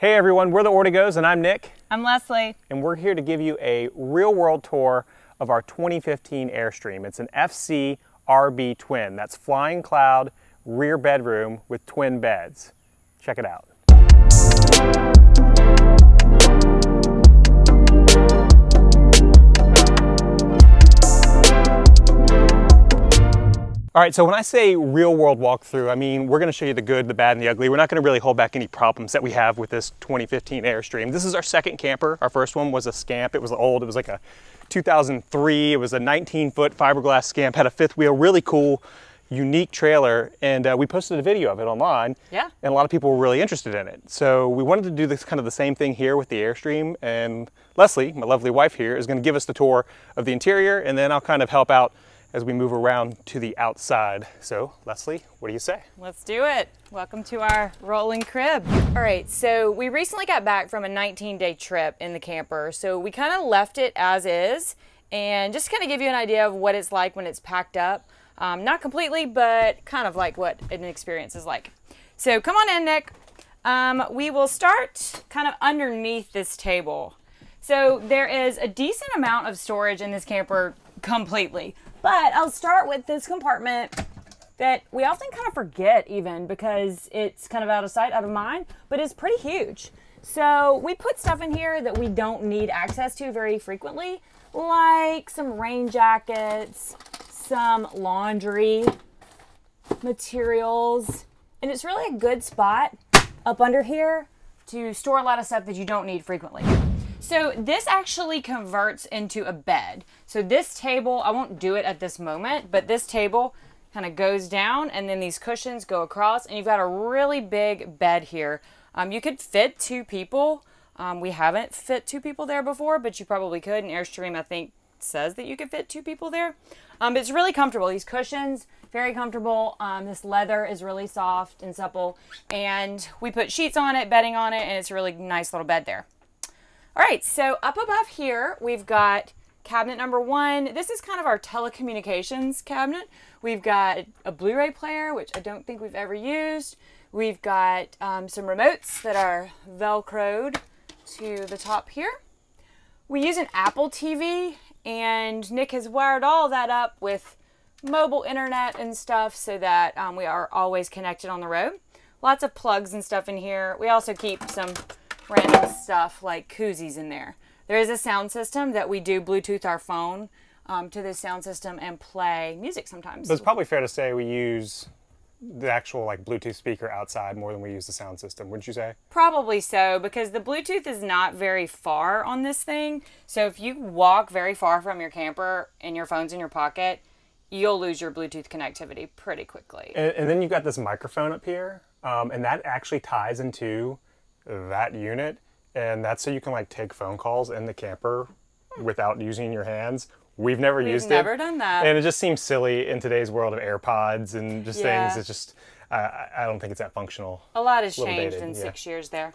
Hey everyone, we're the Ortegos and I'm Nick. I'm Leslie. And we're here to give you a real world tour of our 2015 Airstream. It's an FC RB twin. That's flying cloud rear bedroom with twin beds. Check it out. All right, so when I say real world walkthrough, I mean we're gonna show you the good, the bad, and the ugly. We're not gonna really hold back any problems that we have with this 2015 Airstream. This is our second camper. Our first one was a Scamp. It was old, it was like a 2003. It was a 19 foot fiberglass Scamp, had a fifth wheel, really cool, unique trailer. And uh, we posted a video of it online. Yeah. And a lot of people were really interested in it. So we wanted to do this kind of the same thing here with the Airstream. And Leslie, my lovely wife here, is gonna give us the tour of the interior and then I'll kind of help out as we move around to the outside. So Leslie, what do you say? Let's do it. Welcome to our rolling crib. All right, so we recently got back from a 19 day trip in the camper. So we kind of left it as is and just kind of give you an idea of what it's like when it's packed up. Um, not completely, but kind of like what an experience is like. So come on in, Nick. Um, we will start kind of underneath this table. So there is a decent amount of storage in this camper completely. But I'll start with this compartment that we often kind of forget even because it's kind of out of sight, out of mind, but it's pretty huge. So we put stuff in here that we don't need access to very frequently, like some rain jackets, some laundry materials, and it's really a good spot up under here to store a lot of stuff that you don't need frequently. So this actually converts into a bed. So this table, I won't do it at this moment, but this table kind of goes down and then these cushions go across and you've got a really big bed here. Um, you could fit two people. Um, we haven't fit two people there before, but you probably could. And Airstream, I think, says that you could fit two people there. Um, it's really comfortable. These cushions, very comfortable. Um, this leather is really soft and supple. And we put sheets on it, bedding on it, and it's a really nice little bed there. All right, so up above here, we've got cabinet number one. This is kind of our telecommunications cabinet. We've got a Blu-ray player, which I don't think we've ever used. We've got um, some remotes that are Velcroed to the top here. We use an Apple TV, and Nick has wired all that up with mobile internet and stuff so that um, we are always connected on the road. Lots of plugs and stuff in here. We also keep some random stuff like koozies in there. There is a sound system that we do Bluetooth our phone um, to this sound system and play music sometimes. But it's probably fair to say we use the actual like Bluetooth speaker outside more than we use the sound system, wouldn't you say? Probably so, because the Bluetooth is not very far on this thing. So if you walk very far from your camper and your phone's in your pocket, you'll lose your Bluetooth connectivity pretty quickly. And, and then you've got this microphone up here, um, and that actually ties into that unit and that's so you can like take phone calls in the camper without using your hands we've never We've used never it done that. and it just seems silly in today's world of airpods and just Yeah. things it's just I i don't think it's that functional A lot has changed dated, in yeah. six years there.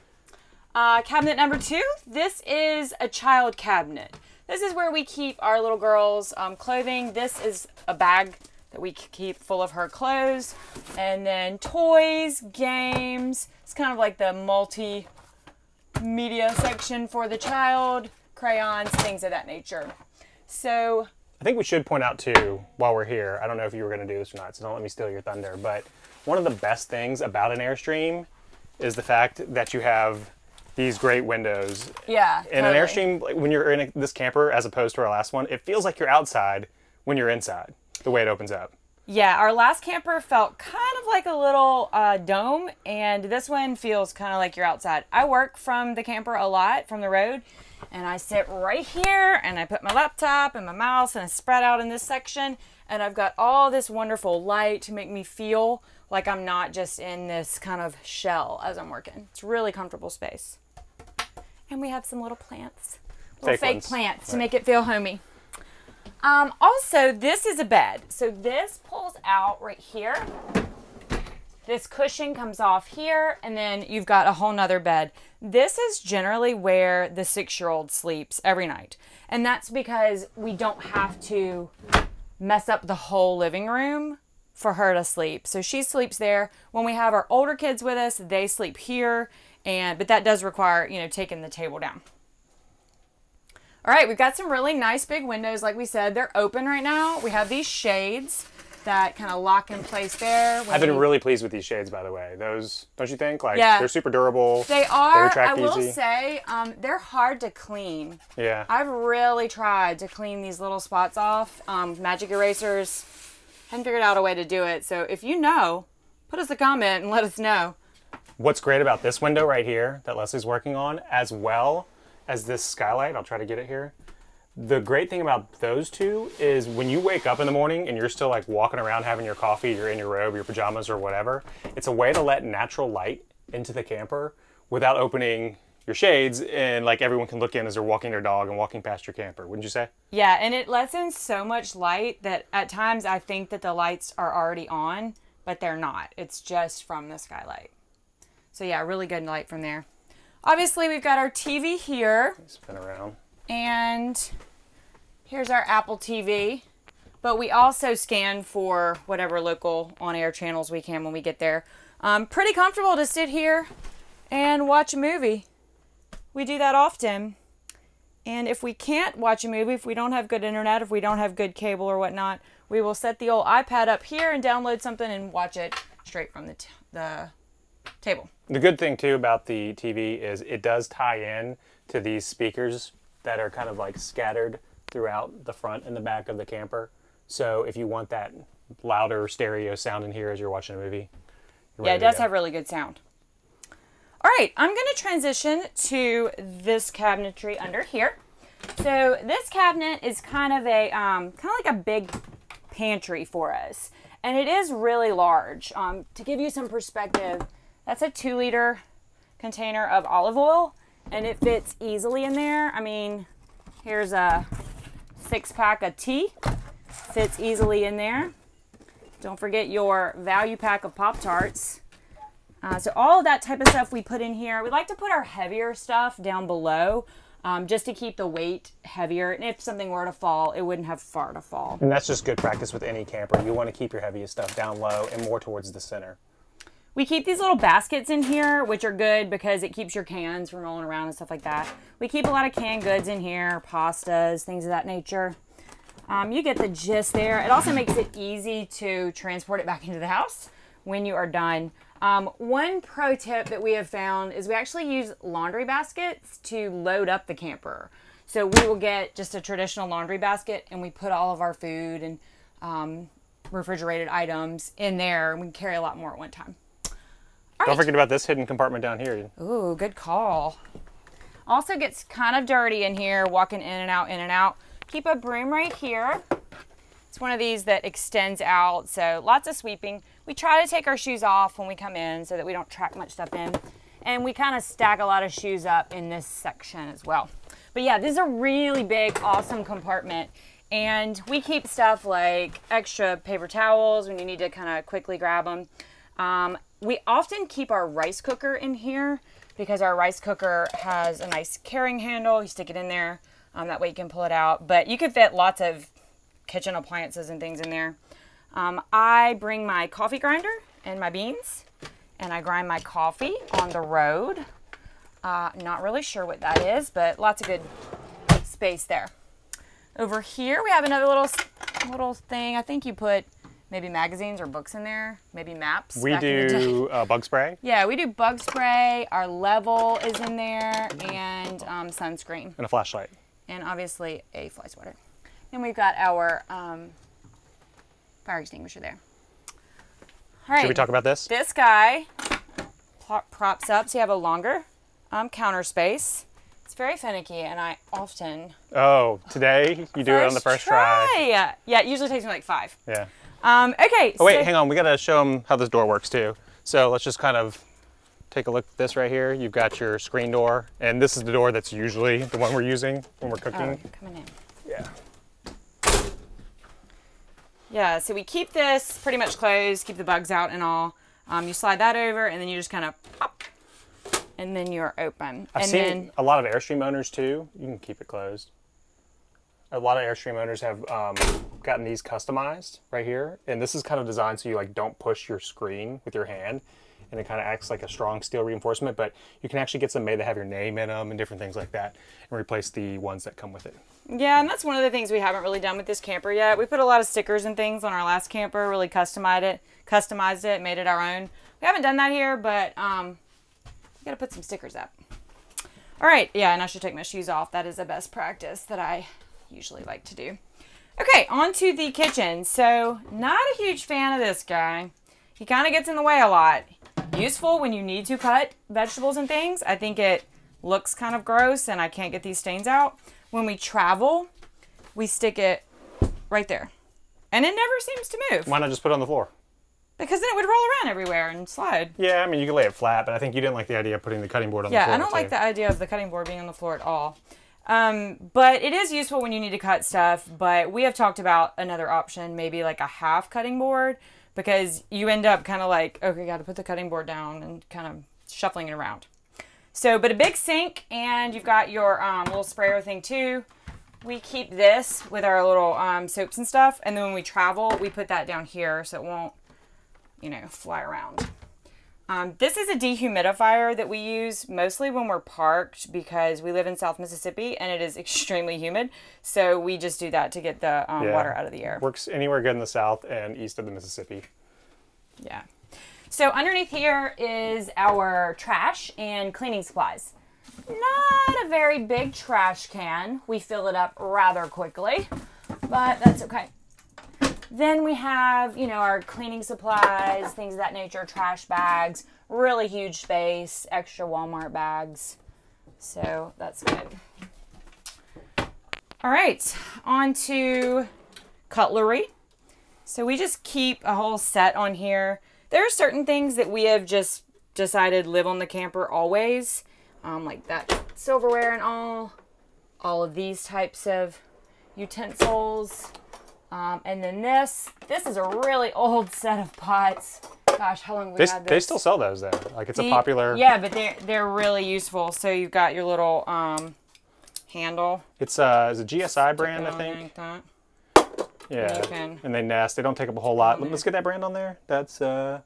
Uh, cabinet number two. This is a child cabinet. This is where we keep our little girls' um, clothing. This is a bag that we keep full of her clothes, and then toys, games. It's kind of like the multi media section for the child, crayons, things of that nature. So I think we should point out too, while we're here, I don't know if you were going to do this or not, so don't let me steal your thunder, but one of the best things about an Airstream is the fact that you have these great windows. yeah, In an totally. Airstream, like, when you're in a, this camper, as opposed to our last one, it feels like you're outside when you're inside, the way it opens up. Yeah, our last camper felt kind of like a little uh, dome, and this one feels kind of like you're outside. I work from the camper a lot, from the road, and I sit right here, and I put my laptop and my mouse, and I spread out in this section, and I've got all this wonderful light to make me feel like I'm not just in this kind of shell as I'm working. It's really comfortable space. And we have some little plants, little Fake fake, plants to make it feel homey. Um, also, this is a bed. So this pulls out right here. This cushion comes off here, and then you've got a whole nother bed. This is generally where the six-year-old sleeps every night. And that's because we don't have to mess up the whole living room for her to sleep. So she sleeps there. When we have our older kids with us, they sleep here. And but that does require, you know, taking the table down. All right, we've got some really nice big windows. Like we said, they're open right now. We have these shades that kind of lock in place there. I've been really pleased with these shades, by the way. Those, don't you think? Like, Yeah. they're super durable. They are. I retract will easy. say, um, they're hard to clean. Yeah. I've really tried to clean these little spots off. Um, magic erasers hadn't figured out a way to do it. So if you know, put us a comment and let us know. What's great about this window right here that Leslie's working on, as well as this skylight, I'll try to get it here. The great thing about those two is when you wake up in the morning and you're still like walking around having your coffee, you're in your robe, your pajamas, or whatever, it's a way to let natural light into the camper without opening your shades and like everyone can look in as they're walking their dog and walking past your camper, wouldn't you say? Yeah, and it lets in so much light that at times I think that the lights are already on, but they're not. It's just from the skylight. So yeah, really good light from there. Obviously, we've got our TV here. Spin around. And here's our Apple TV. But we also scan for whatever local on air channels we can when we get there. Um, pretty comfortable to sit here and watch a movie. We do that often. And if we can't watch a movie, if we don't have good internet, if we don't have good cable or whatnot, we will set the old iPad up here and download something and watch it straight from the, t- the table. The good thing too about the TV is it does tie in to these speakers that are kind of like scattered throughout the front and the back of the camper. So if you want that louder stereo sound in here as you're watching a movie, Yeah, it does have really good sound. All right, I'm going to transition to this cabinetry under here. So this cabinet is kind of a um, kind of like a big pantry for us, and it is really large. Um, to give you some perspective, that's a two liter container of olive oil, and it fits easily in there. I mean, here's a six pack of tea, fits easily in there. Don't forget your value pack of Pop Tarts. Uh, so all of that type of stuff we put in here. We like to put our heavier stuff down below um, just to keep the weight heavier. And if something were to fall, it wouldn't have far to fall. And that's just good practice with any camper. You want to keep your heaviest stuff down low and more towards the center. We keep these little baskets in here, which are good because it keeps your cans from rolling around and stuff like that. We keep a lot of canned goods in here, pastas, things of that nature. Um, you get the gist there. It also makes it easy to transport it back into the house when you are done. Um, one pro tip that we have found is we actually use laundry baskets to load up the camper. So we will get just a traditional laundry basket and we put all of our food and um, refrigerated items in there and we can carry a lot more at one time. All Don't right. forget about this hidden compartment down here. Ooh, good call. Also gets kind of dirty in here, walking in and out, in and out. Keep a broom right here. It's one of these that extends out, so lots of sweeping. We try to take our shoes off when we come in so that we don't track much stuff in. And we kind of stack a lot of shoes up in this section as well. But yeah, this is a really big, awesome compartment. And we keep stuff like extra paper towels when you need to kind of quickly grab them. Um, we often keep our rice cooker in here because our rice cooker has a nice carrying handle. You stick it in there, um, that way you can pull it out. But you can fit lots of kitchen appliances and things in there. Um, I bring my coffee grinder and my beans, and I grind my coffee on the road. Uh, not really sure what that is, but lots of good space there. Over here, we have another little little thing. I think you put maybe magazines or books in there, maybe maps. We back in the day. do uh, bug spray Yeah, we do bug spray. Our level is in there, and um, sunscreen, and a flashlight. and obviously a fly swatter. And we've got our um, fire extinguisher there. All right. Should we talk about this? This guy props up so you have a longer um, counter space. It's very finicky, and I often Oh, today you do it on the first try. Yeah, it usually takes me like five. Yeah. Um, okay. Oh wait, so- hang on. We gotta show them how this door works too. So let's just kind of take a look at this right here. You've got your screen door, and this is the door that's usually the one we're using when we're Oh, cooking. you're coming in. Yeah. Yeah, so we keep this pretty much closed, keep the bugs out and all. Um, you slide that over, and then you just kind of pop, and then you're open. I've and seen then a lot of Airstream owners too. You can keep it closed. A lot of Airstream owners have um, gotten these customized right here, and this is kind of designed so you like don't push your screen with your hand. and it kind of acts like a strong steel reinforcement. But you can actually get some made that have your name in them and different things like that, and replace the ones that come with it. Yeah, and that's one of the things we haven't really done with this camper yet. We put a lot of stickers and things on our last camper, really customized it, customized it, made it our own. We haven't done that here, but um, we gotta put some stickers up. All right, yeah, and I should take my shoes off. That is a best practice that I usually like to do. Okay, on to the kitchen. So, not a huge fan of this guy. He kind of gets in the way a lot. Useful when you need to cut vegetables and things. I think it looks kind of gross and I can't get these stains out. When we travel, we stick it right there. And it never seems to move Why not just put it on the floor? because then it would roll around everywhere and slide. Yeah, I mean you can lay it flat, but I think you didn't like the idea of putting the cutting board on the floor. Yeah. I don't like too. the idea of the cutting board being on the floor at all. Um, but it is useful when you need to cut stuff. But we have talked about another option, maybe like a half cutting board, because you end up kind of like, okay, got to put the cutting board down and kind of shuffling it around. So, but a big sink, and you've got your um, little sprayer thing too. We keep this with our little um, soaps and stuff, and then when we travel, we put that down here so it won't, you know, fly around. Um, this is a dehumidifier that we use mostly when we're parked because we live in South Mississippi and it is extremely humid. So we just do that to get the um, Yeah. water out of the air. Works anywhere good in the south and east of the Mississippi. Yeah. So underneath here is our trash and cleaning supplies. Not a very big trash can. We fill it up rather quickly, but that's okay. Then we have, you know, our cleaning supplies, things of that nature, trash bags, really huge space, extra Walmart bags. So that's good. All right, on to cutlery. So we just keep a whole set on here. There are certain things that we have just decided live on the camper always, um, like that silverware and all, all of these types of utensils. Um, and then this, this is a really old set of pots. Gosh, how long have we They, had this? they still sell those though. Like it's a popular. Yeah, but they're they're really useful. So you've got your little um, handle. It's uh, is a GSI brand, I think. like. Yeah. you And they nest. They don't take up a whole lot. Let's get that brand on there. That's uh,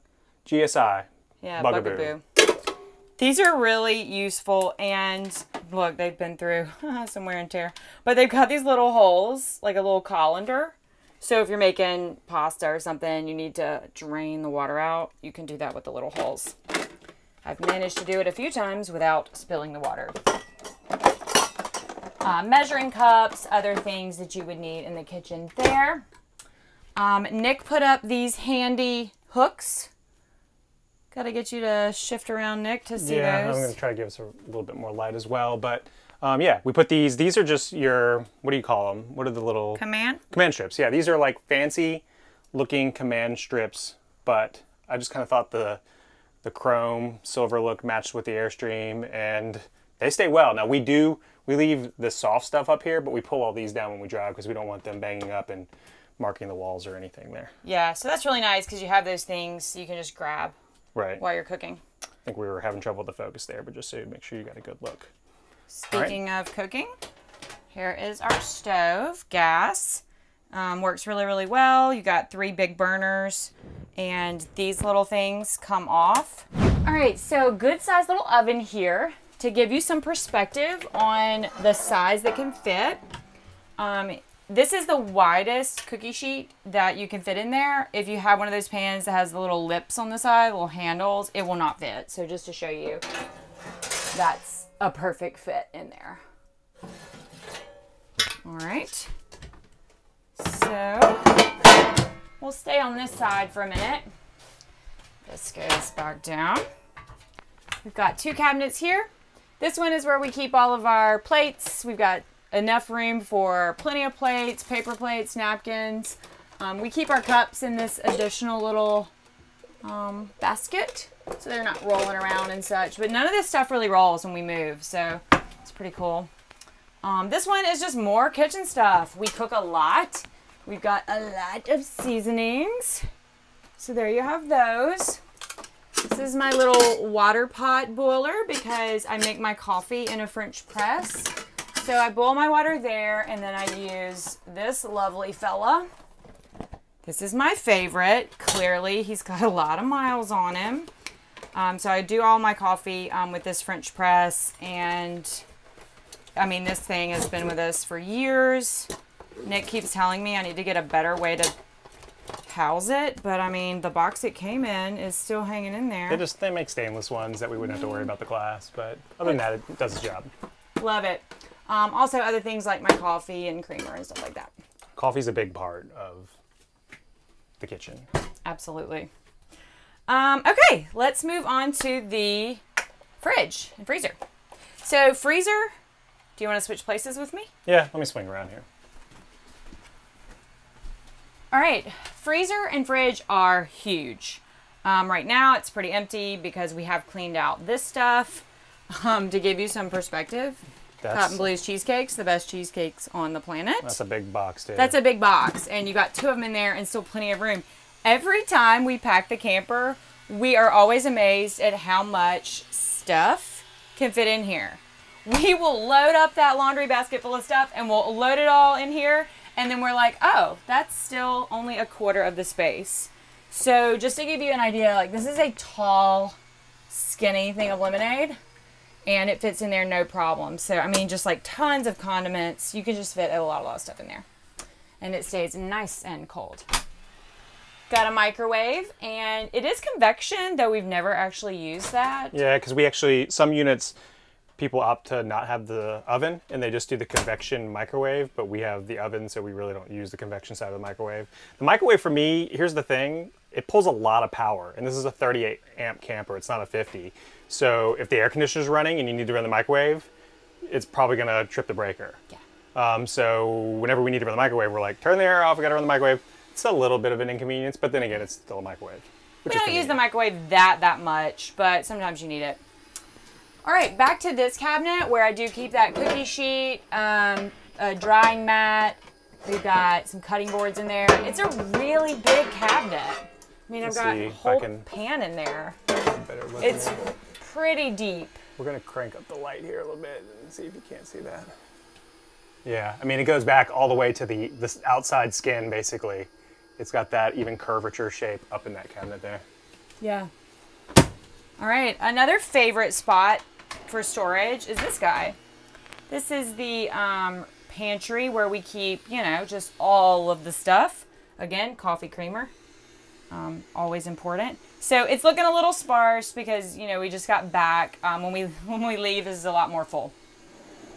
GSI. Yeah, Bugaboo. bugaboo. These are really useful, and look, they've been through some wear and tear. But they've got these little holes, like a little colander. So if you're making pasta or something, you need to drain the water out. You can do that with the little holes. I've managed to do it a few times without spilling the water. Uh, measuring cups, other things that you would need in the kitchen there. Um, Nick put up these handy hooks. Got to get you to shift around, Nick, to see those. yeah, I'm going to try to give us a little bit more light as well. But um, yeah, we put these. These are just your what do you call them? What are the little Command. command strips? Yeah, these are like fancy looking command strips. But I just kind of thought the the chrome silver look matched with the airstream, and they stay well. Now we do we leave the soft stuff up here, but we pull all these down when we drive because we don't want them banging up and marking the walls or anything there. Yeah, so that's really nice because you have those things you can just grab Right. while you're cooking. I think we were having trouble with the focus there, but just so you make sure you got a good look. Speaking of cooking, here is our stove, gas. Um, works really, really well. You got three big burners, and these little things come off. All right, so good size little oven here to give you some perspective on the size that can fit. Um, this is the widest cookie sheet that you can fit in there. If you have one of those pans that has the little lips on the side, little handles, it will not fit. So just to show you, that's a perfect fit in there. All right. So we'll stay on this side for a minute. This goes back down. We've got two cabinets here. This one is where we keep all of our plates. We've got enough room for plenty of plates, paper plates, napkins. Um, we keep our cups in this additional little um, basket so they're not rolling around and such. But none of this stuff really rolls when we move, so it's pretty cool. Um, this one is just more kitchen stuff. We cook a lot. We've got a lot of seasonings. So there you have those. This is my little water pot boiler because I make my coffee in a French press. So I boil my water there and then I use this lovely fella. This is my favorite. Clearly, he's got a lot of miles on him. Um, so I do all my coffee um, with this French press, and I mean this thing has been with us for years. Nick keeps telling me I need to get a better way to house it, but I mean the box it came in is still hanging in there. They just they make stainless ones that we wouldn't have to worry about the glass, but other than that, it does its job. Love it. Um, also other things like my coffee and creamer and stuff like that. Coffee's a big part of the kitchen. Absolutely. Um, okay, let's move on to the fridge and freezer. So freezer, do you want to switch places with me? Yeah, let me swing around here. All right, freezer and fridge are huge. Um, right now it's pretty empty because we have cleaned out this stuff. Um, to give you some perspective, That's Cotton Blues cheesecakes, the best cheesecakes on the planet. that's a big box, dude. That's a big box, and you got two of them in there and still plenty of room. Every time we pack the camper, we are always amazed at how much stuff can fit in here. We will load up that laundry basket full of stuff and we'll load it all in here, and then we're like, oh, that's still only a quarter of the space. So, just to give you an idea, like this is a tall, skinny thing of lemonade and it fits in there no problem. So I mean, just like tons of condiments, you can just fit a lot, a lot of stuff in there, and it stays nice and cold. Got a microwave, and it is convection, though we've never actually used that. Yeah, because we actually some units people opt to not have the oven and they just do the convection microwave, but we have the oven, so we really don't use the convection side of the microwave. The microwave for me, here's the thing, it pulls a lot of power, and this is a 38 amp camper, it's not a 50. So if the air conditioner's running and you need to run the microwave, it's probably gonna trip the breaker. Yeah. Um, so whenever we need to run the microwave, we're like, turn the air off, we gotta run the microwave. It's a little bit of an inconvenience, but then again, it's still a microwave. We don't use the microwave that that much, but sometimes you need it. All right, back to this cabinet where I do keep that cookie sheet, um, a drying mat. We've got some cutting boards in there. It's a really big cabinet. I mean, I've got a whole can- pan in there. It's there. pretty deep. We're gonna crank up the light here a little bit and see if you can't see that. Yeah, I mean it goes back all the way to the this outside skin basically. It's got that even curvature shape up in that cabinet there. Yeah. All right, another favorite spot for storage is this guy. This is the um, pantry where we keep, you know, just all of the stuff. Again, coffee creamer, um, always important. So it's looking a little sparse because you know we just got back. Um, when we when we leave, this is a lot more full.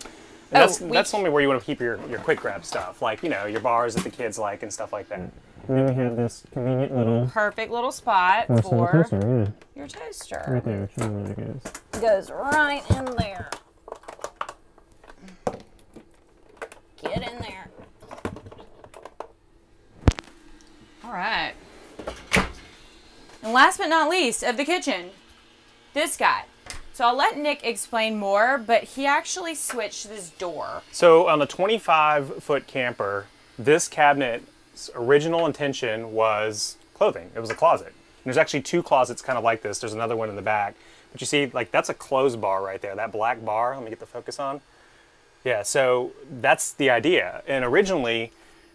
And that's Oh, we- that's only where you want to keep your, your quick grab stuff, like you know your bars that the kids like and stuff like that. And then we have this convenient little Perfect little spot oh, porcelain for toaster, yeah. your toaster. Right there, show me where it goes. goes right in there. Get in there. All right. And last but not least of the kitchen, this guy. So I'll let Nick explain more, but he actually switched this door. So on the 25 foot camper, this cabinet's original intention was clothing. It was a closet. And there's actually two closets kind of like this. There's another one in the back. But you see, like that's a clothes bar right there. That black bar. Let me get the focus on. Yeah, so that's the idea. And originally,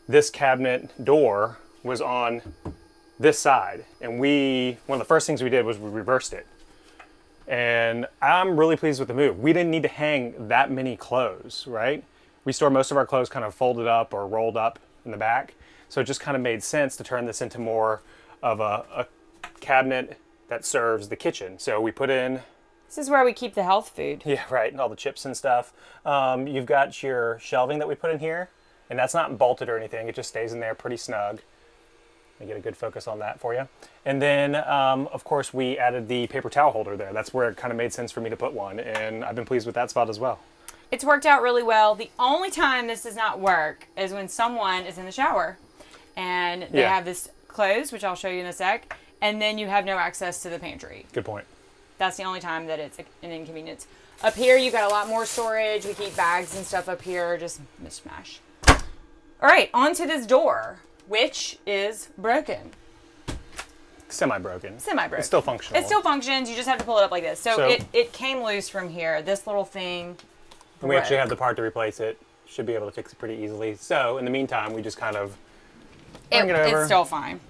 this cabinet door was on this side. And we, one of the first things we did was we reversed it. And I'm really pleased with the move. We didn't need to hang that many clothes, right? We store most of our clothes kind of folded up or rolled up in the back. So it just kind of made sense to turn this into more of a, a cabinet that serves the kitchen. So we put in This is where we keep the health food. yeah, right. And all the chips and stuff. Um, you've got your shelving that we put in here, and that's not bolted or anything. It just stays in there pretty snug. Let me get a good focus on that for you. And then, um, of course, we added the paper towel holder there. That's where it kind of made sense for me to put one, and I've been pleased with that spot as well. It's worked out really well. The only time this does not work is when someone is in the shower and they Yeah. have this closed, which I'll show you in a sec, and then you have no access to the pantry. Good point. That's the only time that it's an inconvenience. Up here, you've got a lot more storage. We keep bags and stuff up here, just mishmash. All right, on to this door, which is broken, Semi-broken. semi-broken. It's still functional. It still functions. You just have to pull it up like this. So, So- it, it came loose from here. This little thing. And we actually have the part to replace it. Should be able to fix it pretty easily. So, in the meantime, we just kind of It, it over. It's still fine.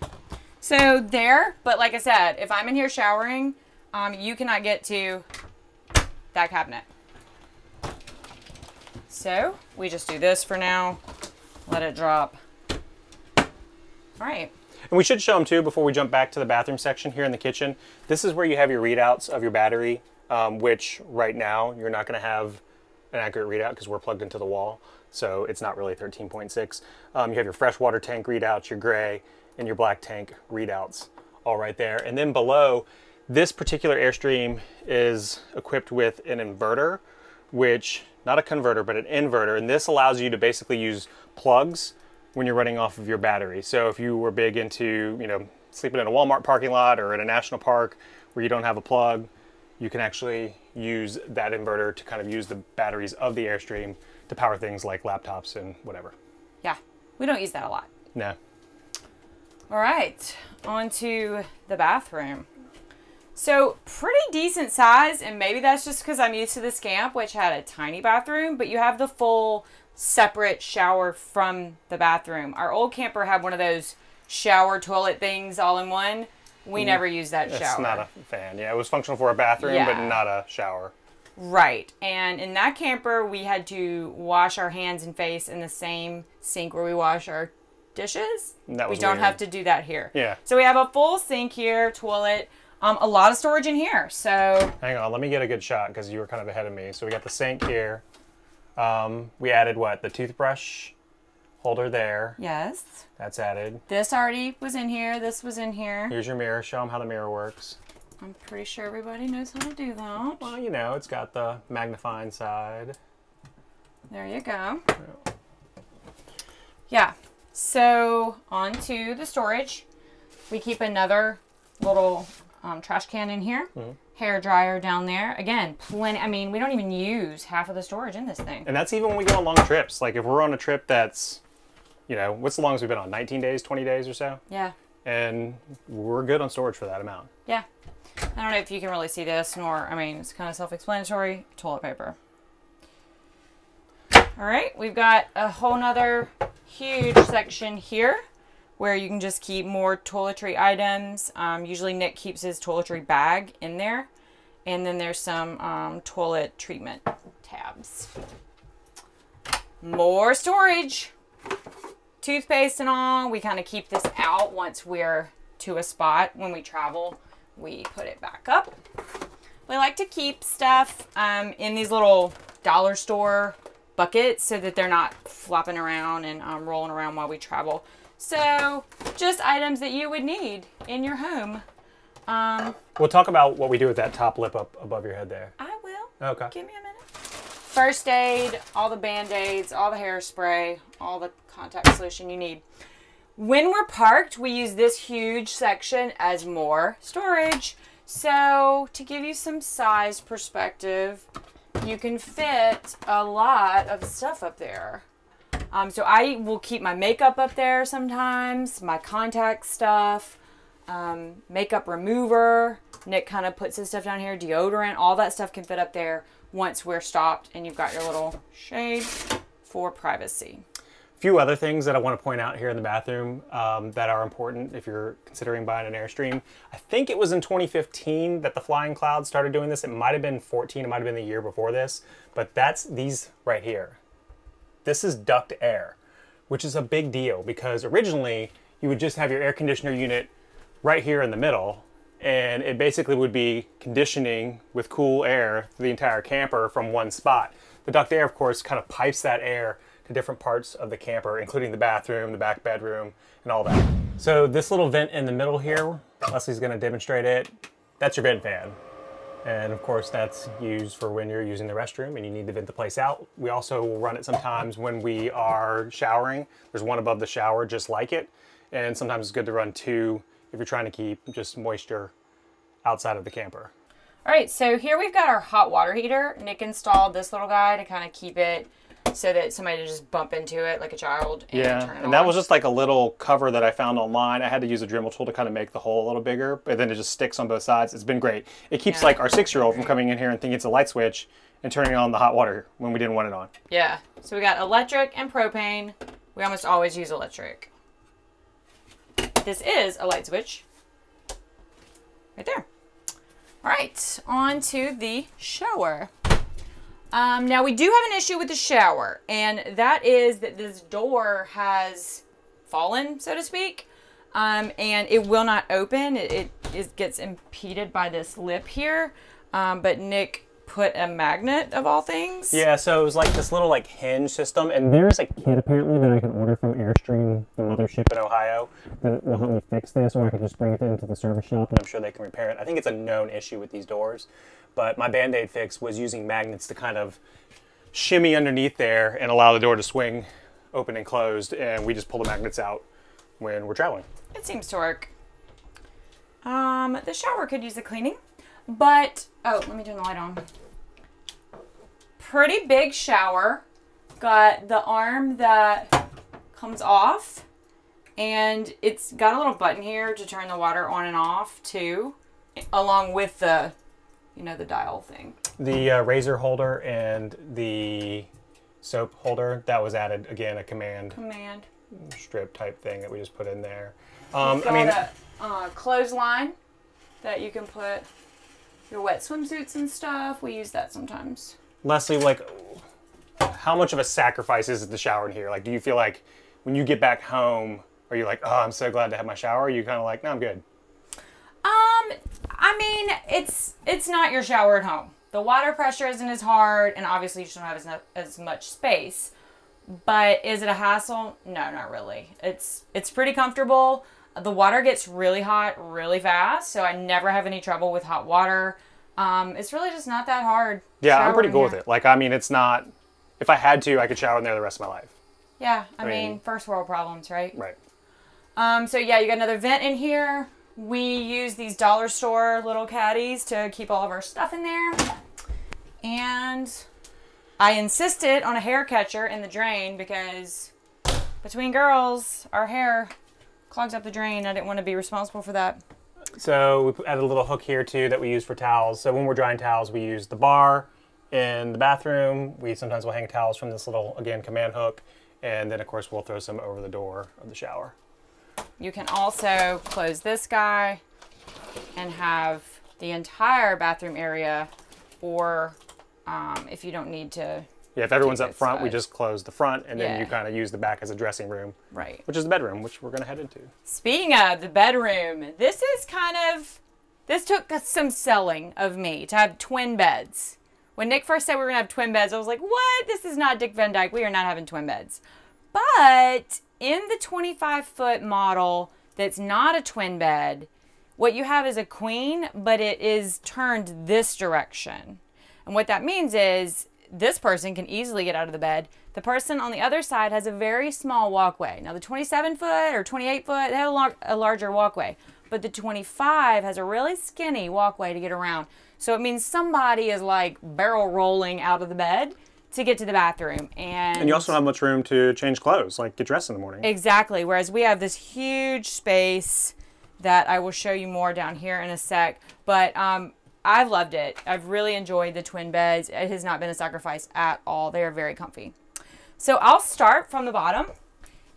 So there, but like I said, if I'm in here showering, um, you cannot get to that cabinet. So we just do this for now. Let it drop. All right. And we should show them too before we jump back to the bathroom section here in the kitchen. This is where you have your readouts of your battery, um, which right now you're not going to have an accurate readout because we're plugged into the wall. So it's not really 13.6. Um, you have your freshwater tank readouts, your gray, and your black tank readouts all right there. And then below, this particular Airstream is equipped with an inverter, which, not a converter, but an inverter. And this allows you to basically use plugs when you're running off of your battery. So if you were big into, you know, sleeping in a Walmart parking lot or in a national park where you don't have a plug, you can actually use that inverter to kind of use the batteries of the Airstream to power things like laptops and whatever. Yeah, we don't use that a lot. No. All right, on to the bathroom. So pretty decent size, and maybe that's just because I'm used to the Scamp, which had a tiny bathroom, but you have the full separate shower from the bathroom. Our old camper had one of those shower toilet things all in one. We never used that shower. It's not a fan. Yeah, it was functional for a bathroom, but not a shower. Right. And in that camper, we had to wash our hands and face in the same sink where we wash our dishes. That we don't weird. have to do that here. Yeah. So we have a full sink here, toilet, um, a lot of storage in here. So Hang on, let me get a good shot because you were kind of ahead of me. So we got the sink here. Um, we added what? The toothbrush holder there. yes, That's added. this already was in here. This was in here. Here's your mirror. Show them how the mirror works. I'm pretty sure everybody knows how to do that. Well, you know, it's got the magnifying side. There you go. Yeah. So on to the storage. We keep another little um, trash can in here. Hair dryer down there. Again, plenty. I mean, we don't even use half of the storage in this thing. And that's even when we go on long trips. Like if we're on a trip that's, you know, what's the longest we've been on? 19 days, 20 days or so? Yeah. And we're good on storage for that amount. Yeah. I don't know if you can really see this, nor, I mean, it's kind of self explanatory. Toilet paper. All right, we've got a whole nother huge section here where you can just keep more toiletry items. Um, usually, Nick keeps his toiletry bag in there. And then there's some um, toilet treatment tabs. More storage toothpaste and all. We kind of keep this out once we're to a spot. When we travel, we put it back up. We like to keep stuff um, in these little dollar store buckets so that they're not flopping around and um, rolling around while we travel. So, just items that you would need in your home. Um, We'll talk about what we do with that top lip up above your head there. I will. Okay. Give me a minute. First aid, all the band aids, all the hairspray, all the contact solution you need. When we're parked, we use this huge section as more storage. So, to give you some size perspective, you can fit a lot of stuff up there. Um, so, I will keep my makeup up there sometimes, my contact stuff, um, makeup remover. Nick kind of puts his stuff down here, deodorant, all that stuff can fit up there once we're stopped and you've got your little shade for privacy. A few other things that I want to point out here in the bathroom um, that are important if you're considering buying an Airstream. I think it was in 2015 that the Flying Cloud started doing this. It might have been 14, it might have been the year before this, but that's these right here. This is duct air, which is a big deal because originally you would just have your air conditioner unit right here in the middle and it basically would be conditioning with cool air the entire camper from one spot. The duct air, of course, kind of pipes that air to different parts of the camper, including the bathroom, the back bedroom, and all that. So this little vent in the middle here, Leslie's gonna demonstrate it. That's your vent fan. And of course, that's used for when you're using the restroom and you need to vent the place out. We also will run it sometimes when we are showering. There's one above the shower just like it. And sometimes it's good to run two if you're trying to keep just moisture outside of the camper. All right, so here we've got our hot water heater. Nick installed this little guy to kind of keep it so that somebody just bump into it like a child and turn it and that was just like a little cover that I found online. I had to use a Dremel tool to kind of make the hole a little bigger, but then it just sticks on both sides. It's been great. It keeps Yeah. like our six-year-old from coming in here and thinking it's a light switch and turning on the hot water when we didn't want it on. Yeah. So we got electric and propane. We almost always use electric. This is a light switch. Right there. All right, on to the shower. Um, now we do have an issue with the shower, and that is that this door has fallen, so to speak, um, and it will not open. It, it, it gets impeded by this lip here, um, but Nick put a magnet of all things. Yeah, so it was like this little like hinge system, and There's a kit apparently that I can order from Airstream, the mothership, in Ohio, that will help me fix this, or I can just bring it into the service shop. And I'm sure they can repair it. I think it's a known issue with these doors, but my Band-Aid fix was using magnets to kind of shimmy underneath there and allow the door to swing open and closed, and we just pull the magnets out when we're traveling. It seems to work. Um, the shower could use a cleaning, but oh, let me turn the light on. Pretty big shower. Got the arm that comes off, and it's got a little button here to turn the water on and off too, along with the, you know, the dial thing. The uh, razor holder and the soap holder that was added again a command Command. strip type thing that we just put in there. Um, I mean, a uh, clothesline that you can put your wet swimsuits and stuff. We use that sometimes. Leslie, like, how much of a sacrifice is it the shower in here? Like, do you feel like when you get back home, are you like, oh, I'm so glad to have my shower? Or are you kind of like, no, I'm good. Um, I mean, it's it's not your shower at home. The water pressure isn't as hard, and obviously you don't have as, as much space. But is it a hassle? No, not really. It's it's pretty comfortable. The water gets really hot really fast, so I never have any trouble with hot water. Um, it's really just not that hard. Yeah, I'm pretty cool with it. Like, I mean, it's not. If I had to, I could shower in there the rest of my life. Yeah, I, mean- mean, first world problems, right? Right. Um, so yeah, you got another vent in here. We use these dollar store little caddies to keep all of our stuff in there. And I insisted on a hair catcher in the drain because between girls, our hair clogs up the drain. I didn't want to be responsible for that. So we added a little hook here too that we use for towels. So when we're drying towels, we use the bar in the bathroom. We sometimes will hang towels from this little again command hook, and then of course we'll throw some over the door of the shower. You can also close this guy and have the entire bathroom area, or um, if you don't need to, Yeah, if everyone's up front, we just close the front, and then you kind of use the back as a dressing room, right. which is the bedroom, which we're gonna head into. Speaking of the bedroom, this is kind of this took some selling of me to have twin beds. When Nick first said we were gonna have twin beds, I was like, "What? This is not Dick Van Dyke. We are not having twin beds." But in the 25 foot model, that's not a twin bed. What you have is a queen, but it is turned this direction. And what that means is this person can easily get out of the bed. The person on the other side has a very small walkway. Now, the 27 foot or 28 foot, they have a, lar- a larger walkway, but the 25 has a really skinny walkway to get around. So it means somebody is like barrel rolling out of the bed to get to the bathroom. And, And you also have much room to change clothes, like get dressed in the morning. Exactly. Whereas we have this huge space that I will show you more down here in a sec. But um, I've loved it. I've really enjoyed the twin beds. It has not been a sacrifice at all. They are very comfy. So I'll start from the bottom.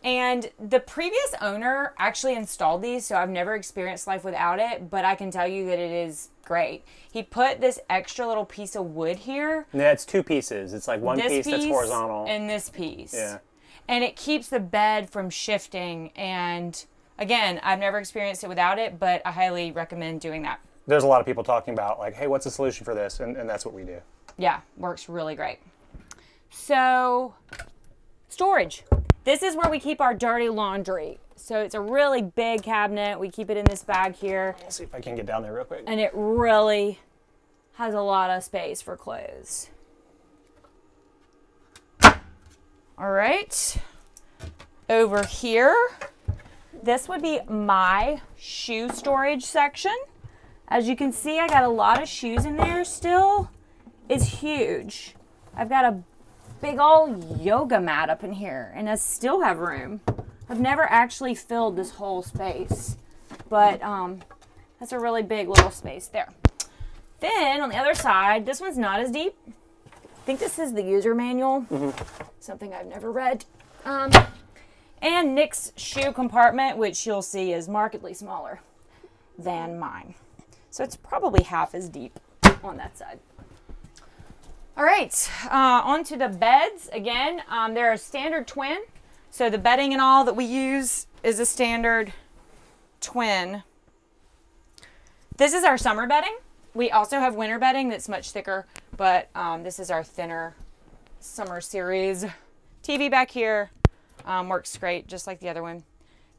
And the previous owner actually installed these, so I've never experienced life without it, but I can tell you that it is great. He put this extra little piece of wood here Yeah, it's two pieces. It's like one piece, piece that's horizontal. and this piece. Yeah. And it keeps the bed from shifting. And again, I've never experienced it without it, but I highly recommend doing that. There's a lot of people talking about like, hey, what's the solution for this? And, and that's what we do. Yeah, works really great. So, storage. This is where we keep our dirty laundry. So it's a really big cabinet. We keep it in this bag here, Let's see if I can get down there real quick. and it really has a lot of space for clothes. All right. Over here, this would be my shoe storage section. As you can see, I got a lot of shoes in there still. It's huge. I've got a big old yoga mat up in here, and I still have room. I've never actually filled this whole space, but um, that's a really big little space there. Then on the other side, this one's not as deep. I think this is the user manual, something I've never read. Um, and Nick's shoe compartment, which you'll see is markedly smaller than mine. So it's probably half as deep on that side. All right, uh, on to the beds. Again, um, they're a standard twin. So the bedding and all that we use is a standard twin. This is our summer bedding. We also have winter bedding that's much thicker, but um, this is our thinner summer series. TV back here um, works great, just like the other one.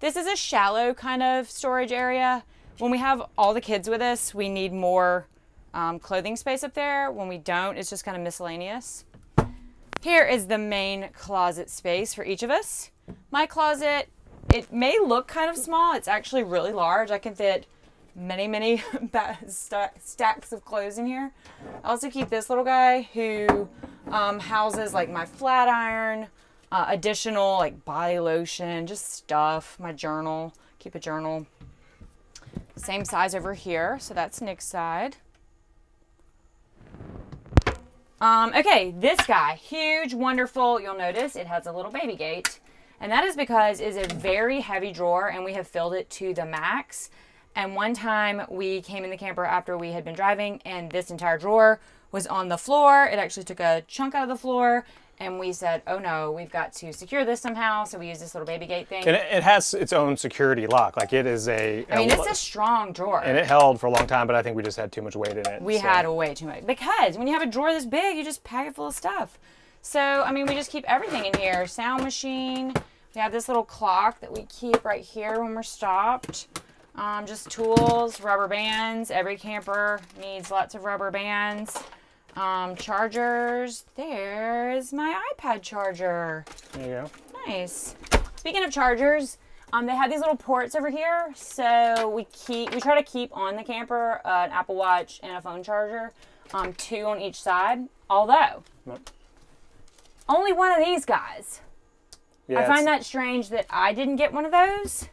This is a shallow kind of storage area. When we have all the kids with us, we need more um, clothing space up there. When we don't, it's just kind of miscellaneous. Here is the main closet space for each of us. My closet, it may look kind of small. It's actually really large. I can fit many, many stacks of clothes in here. I also keep this little guy who um, houses like my flat iron, uh, additional like body lotion, just stuff, my journal, keep a journal. Same size over here, so that's Nick's side. Um, okay, this guy, huge, wonderful. You'll notice it has a little baby gate. And that is because it's a very heavy drawer and we have filled it to the max. And one time we came in the camper after we had been driving and this entire drawer was on the floor. It actually took a chunk out of the floor and we said, oh no, we've got to secure this somehow. So we use this little baby gate thing. And it, it has its own security lock. Like it is a. I mean, it's a strong drawer. And it held for a long time, but I think we just had too much weight in it. We so. had way too much because when you have a drawer this big, you just pack it full of stuff. So I mean, we just keep everything in here. Sound machine. We have this little clock that we keep right here when we're stopped. Um, just tools, rubber bands. Every camper needs lots of rubber bands. Um, chargers. There's my iPad charger. There you go. Nice. Speaking of chargers, um, they have these little ports over here. So we keep we try to keep on the camper uh, an Apple Watch and a phone charger, um, two on each side. Although only one of these guys. Yeah, I find that strange that I didn't get one of those.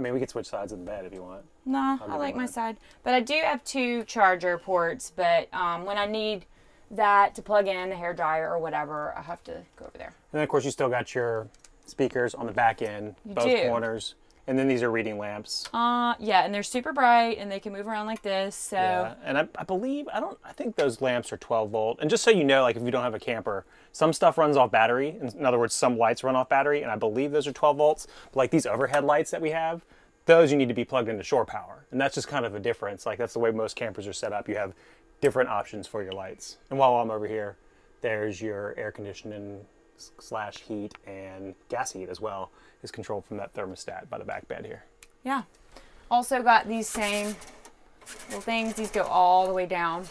I mean, we could switch sides of the bed if you want. No, I like my side. But I do have two charger ports, but um, when I need that to plug in the hair dryer or whatever, I have to go over there. And then, of course, you still got your speakers on the back end, both do. corners. And then these are reading lamps. Uh, yeah, and they're super bright and they can move around like this. So Yeah, and I, I believe I don't. I think those lamps are 12 volt. And just so you know, like if you don't have a camper, some stuff runs off battery. In, other words, some lights run off battery, and I believe those are 12 volts. But like these overhead lights that we have, those you need to be plugged into shore power, and that's just kind of a difference. Like that's the way most campers are set up. You have different options for your lights. And while I'm over here, there's your air conditioning slash heat and gas heat as well is controlled from that thermostat by the back bed here. yeah. Also got these same little things. These go all the way down.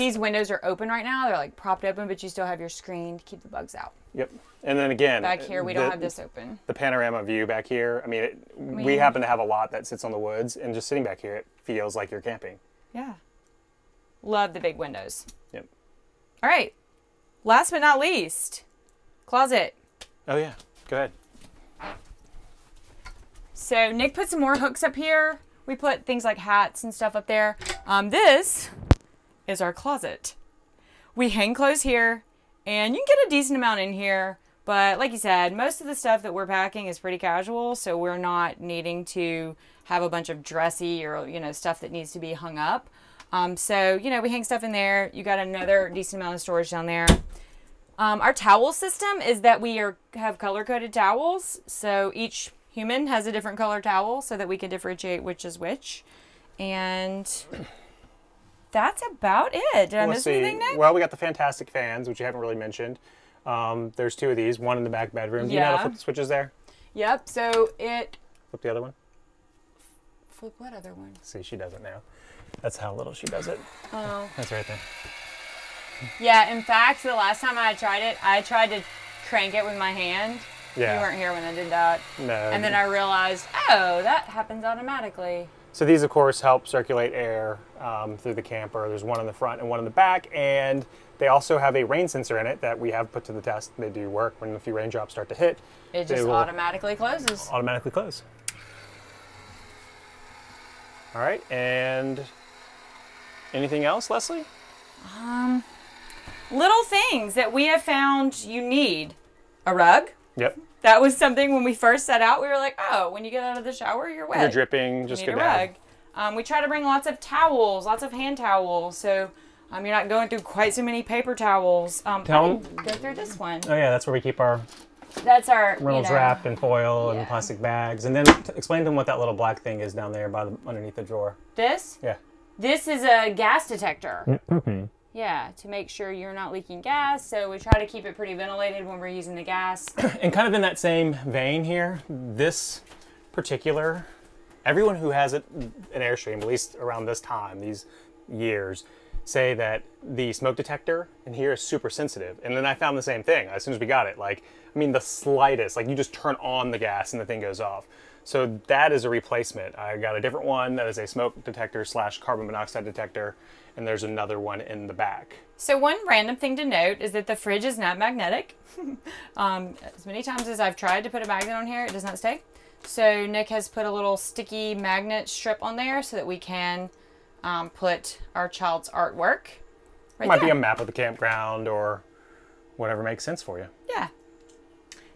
These windows are open right now. They're like propped open, but you still have your screen to keep the bugs out. Yep. And then again, Back here, we don't have this open. the panorama view back here. I mean, it, we mean- happen to have a lot that sits on the woods, and just sitting back here, it feels like you're camping. Yeah. Love the big windows. Yep. All right. Last but not least, closet. Oh yeah. Go ahead. So Nick put some more hooks up here. We put things like hats and stuff up there. Um, this is our closet. We hang clothes here, and you can get a decent amount in here. But like you said, most of the stuff that we're packing is pretty casual, so we're not needing to have a bunch of dressy or you know stuff that needs to be hung up. Um, so you know we hang stuff in there. You got another decent amount of storage down there. Um, our towel system is that we are have color coded towels, so each human has a different color towel, so that we can differentiate which is which. And that's about it. Did I Let's miss see. anything, Nick? Well, we got the fantastic fans, which you haven't really mentioned. Um, there's two of these. One in the back bedroom. Do you know how to flip the switches there? Yep. So it. Flip the other one. Flip what other one? See, she doesn't now. That's how little she does it. Oh. That's right there. Yeah. In fact, the last time I tried it, I tried to crank it with my hand. Yeah. You weren't here when I did that. No. And then I realized, oh, that happens automatically. So these, of course, help circulate air um, through the camper. There's one in the front and one in the back, and they also have a rain sensor in it that we have put to the test. They do work when a few raindrops start to hit. It just automatically closes. automatically close. All right, and anything else, Leslie? Um, Little things that we have found you need. A rug. Yep. That was something when we first set out. We were like, oh, when you get out of the shower, you're wet. You're dripping. You Just need go a rug. Um, we try to bring lots of towels, lots of hand towels, so um, you're not going through quite so many paper towels. Um, Tell I 'em- go through this one. Oh yeah, that's where we keep our That's our you Reynolds know, wrap and foil Yeah. and plastic bags. And then t- explain to them what that little black thing is down there by the, underneath the drawer. This Yeah. this is a gas detector. Yeah, propane. Yeah, to make sure you're not leaking gas. So we try to keep it pretty ventilated when we're using the gas. And kind of in that same vein here, this particular, everyone who has it, an Airstream, at least around this time, these years, say that the smoke detector in here is super sensitive. And then I found the same thing as soon as we got it. Like, I mean, the slightest, like you just turn on the gas and the thing goes off. So that is a replacement. I got a different one that is a smoke detector slash carbon monoxide detector, and there's another one in the back. So one random thing to note is that the fridge is not magnetic. um, as many times as I've tried to put a magnet on here, it does not stay. So Nick has put a little sticky magnet strip on there so that we can um, put our child's artwork. Right Might be a map of the campground or whatever makes sense for you. Yeah.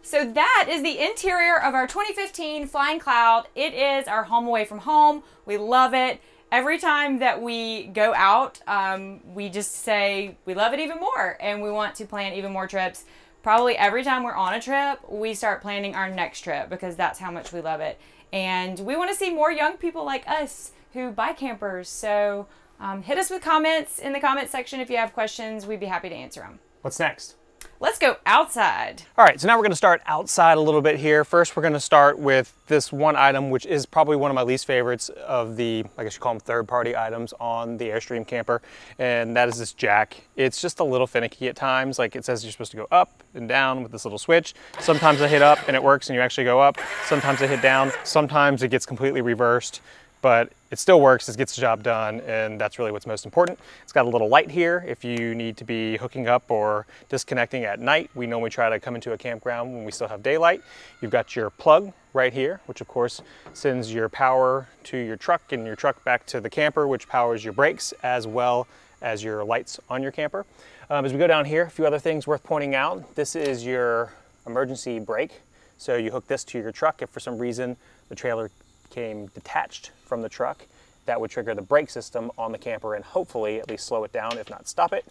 So that is the interior of our 2015 Flying Cloud. It is our home away from home. We love it. Every time that we go out, um, we just say we love it even more and we want to plan even more trips. Probably every time we're on a trip, we start planning our next trip because that's how much we love it. And we want to see more young people like us who buy campers. So um, hit us with comments in the comment section if you have questions. We'd be happy to answer them. What's next? Let's go outside. All right, so now we're gonna start outside a little bit here. First, we're gonna start with this one item, which is probably one of my least favorites of the, I guess you call them third-party items on the Airstream camper, and that is this jack. It's just a little finicky at times. Like it says you're supposed to go up and down with this little switch. Sometimes I hit up and it works and you actually go up. Sometimes I hit down. Sometimes it gets completely reversed but it still works, it gets the job done, and that's really what's most important. It's got a little light here if you need to be hooking up or disconnecting at night. We normally try to come into a campground when we still have daylight. You've got your plug right here, which of course sends your power to your truck and your truck back to the camper, which powers your brakes as well as your lights on your camper. Um, as we go down here, a few other things worth pointing out. This is your emergency brake. So you hook this to your truck if for some reason the trailer came detached from the truck, that would trigger the brake system on the camper and hopefully at least slow it down, if not stop it.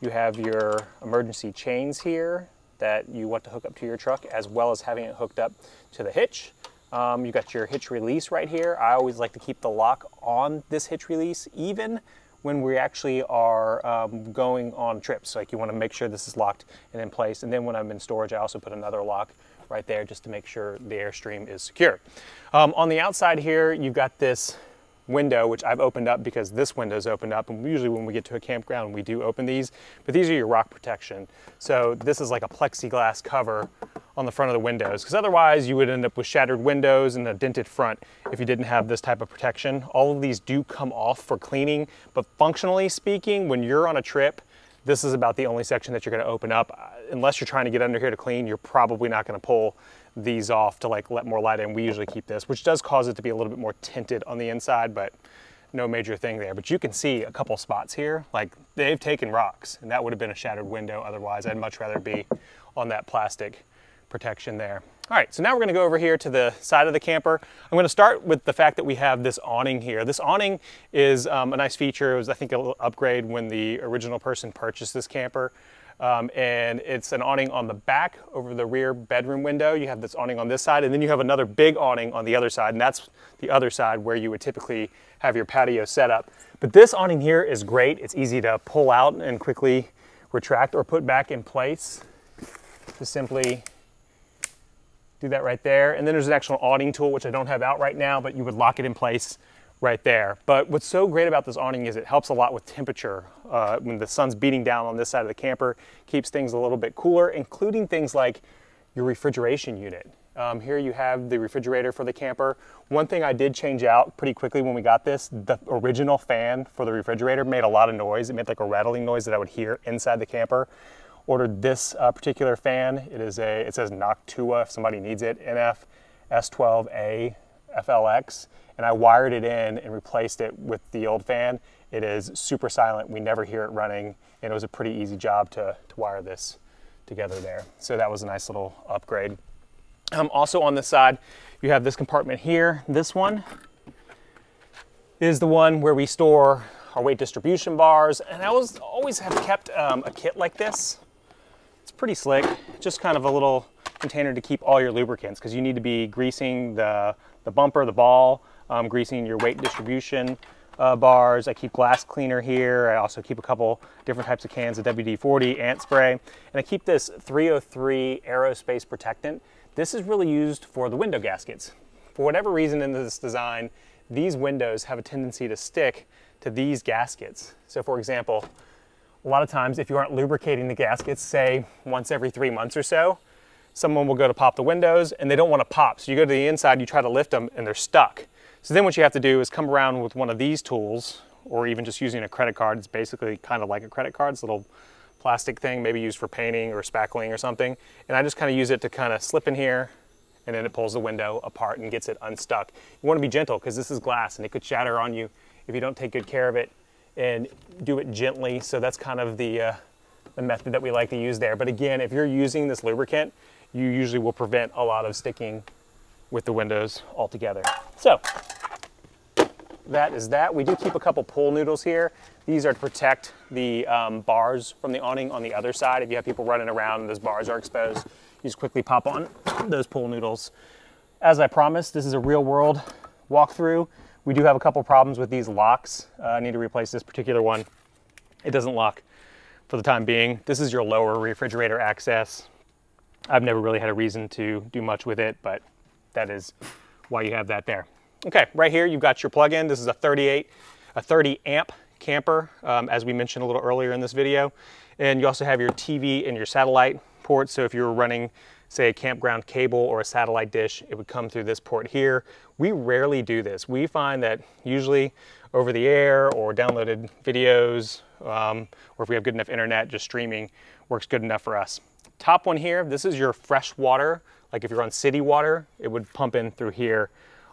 You have your emergency chains here that you want to hook up to your truck as well as having it hooked up to the hitch. Um, you got your hitch release right here. I always like to keep the lock on this hitch release even when we actually are um, going on trips. Like you want to make sure this is locked and in place. And then when I'm in storage, I also put another lock right there just to make sure the Airstream is secure. Um, on the outside here, you've got this window, which I've opened up because this window is opened up. And usually when we get to a campground, we do open these, but these are your rock protection. So this is like a plexiglass cover on the front of the windows because otherwise you would end up with shattered windows and a dented front if you didn't have this type of protection. All of these do come off for cleaning, but functionally speaking, when you're on a trip, this is about the only section that you're going to open up. Unless you're trying to get under here to clean, you're probably not going to pull these off to like let more light in. We usually keep this, which does cause it to be a little bit more tinted on the inside, but no major thing there. But you can see a couple spots here, like they've taken rocks and that would have been a shattered window. Otherwise, I'd much rather be on that plastic protection there. All right, so now we're gonna go over here to the side of the camper. I'm gonna start with the fact that we have this awning here. This awning is um, a nice feature. It was, I think, a little upgrade when the original person purchased this camper. Um, and it's an awning on the back over the rear bedroom window. You have this awning on this side, and then you have another big awning on the other side, and that's the other side where you would typically have your patio set up. But this awning here is great. It's easy to pull out and quickly retract or put back in place. Just simply do that right there. And then there's an actual awning tool, which I don't have out right now, but you would lock it in place right there. But what's so great about this awning is it helps a lot with temperature. Uh, when the sun's beating down on this side of the camper, keeps things a little bit cooler, including things like your refrigeration unit. Um, here you have the refrigerator for the camper. One thing I did change out pretty quickly when we got this, the original fan for the refrigerator made a lot of noise. It made like a rattling noise that I would hear inside the camper. Ordered this uh, particular fan. It is a, it says Noctua if somebody needs it, NF S12A FLX. And I wired it in and replaced it with the old fan. It is super silent. We never hear it running. And it was a pretty easy job to, to wire this together there. So that was a nice little upgrade. Um, also on this side, you have this compartment here. This one is the one where we store our weight distribution bars. And I always, always have kept um, a kit like this. It's pretty slick, just kind of a little container to keep all your lubricants because you need to be greasing the, the bumper, the ball, um, greasing your weight distribution uh, bars. I keep glass cleaner here. I also keep a couple different types of cans of WD-40 ant spray. And I keep this 303 aerospace protectant. This is really used for the window gaskets. For whatever reason in this design, these windows have a tendency to stick to these gaskets. So for example, a lot of times if you aren't lubricating the gaskets, say once every three months or so, someone will go to pop the windows and they don't want to pop. So you go to the inside, you try to lift them and they're stuck. So then what you have to do is come around with one of these tools or even just using a credit card. It's basically kind of like a credit card. It's a little plastic thing, maybe used for painting or spackling or something. And I just kind of use it to kind of slip in here and then it pulls the window apart and gets it unstuck. You want to be gentle because this is glass and it could shatter on you if you don't take good care of it and do it gently. So that's kind of the, uh, the method that we like to use there. But again, if you're using this lubricant, you usually will prevent a lot of sticking with the windows altogether. So that is that. We do keep a couple pool noodles here. These are to protect the um, bars from the awning on the other side. If you have people running around and those bars are exposed, you just quickly pop on those pool noodles. As I promised, this is a real world walkthrough. We do have a couple problems with these locks. Uh, I need to replace this particular one. It doesn't lock for the time being. This is your lower refrigerator access. I've never really had a reason to do much with it, but that is why you have that there. Okay, right here you've got your plug-in. This is a 38, a 30 amp camper, um, as we mentioned a little earlier in this video. And you also have your TV and your satellite port. So if you're running, say, a campground cable or a satellite dish, it would come through this port here. We rarely do this. We find that usually over the air or downloaded videos, um, or if we have good enough internet, just streaming works good enough for us. Top one here, this is your fresh water. Like if you're on city water, it would pump in through here